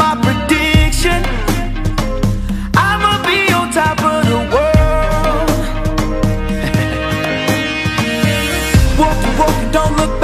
my prediction. I'ma be on top of the world. don't look